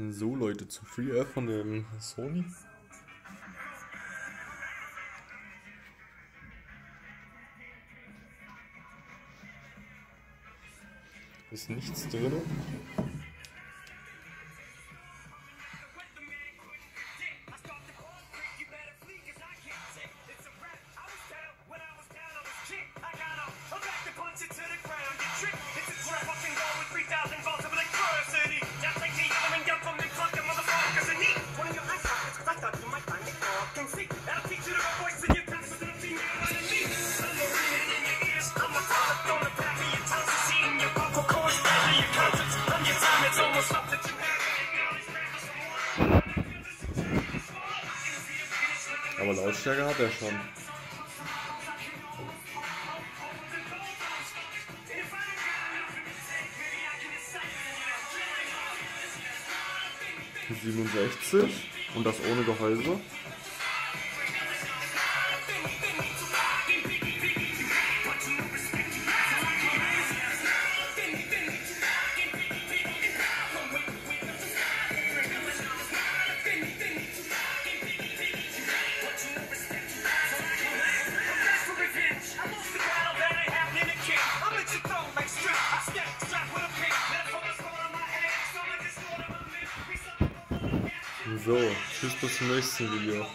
So Leute, zu Free von dem Sony. Ist nichts drin. Aber Lautstärke hat er schon. Siebenundsechzig und das ohne Gehäuse. So, tschüss bis zum nächsten Video.